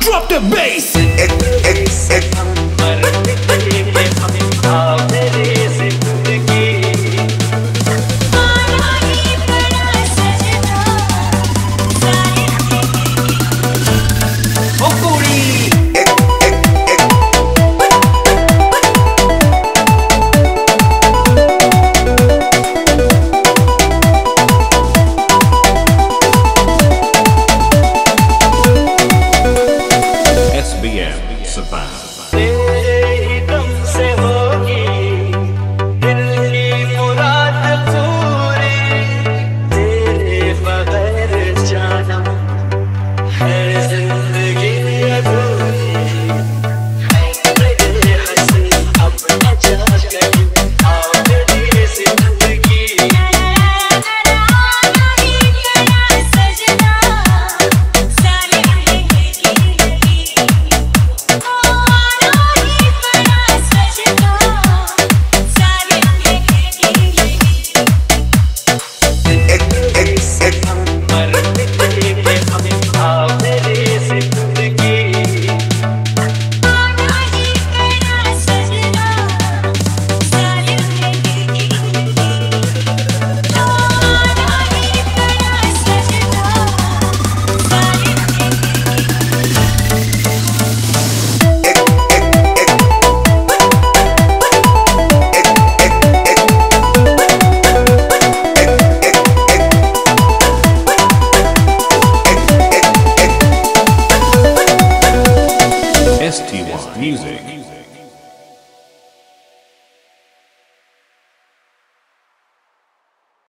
drop the bass. p.m. Savannah. music.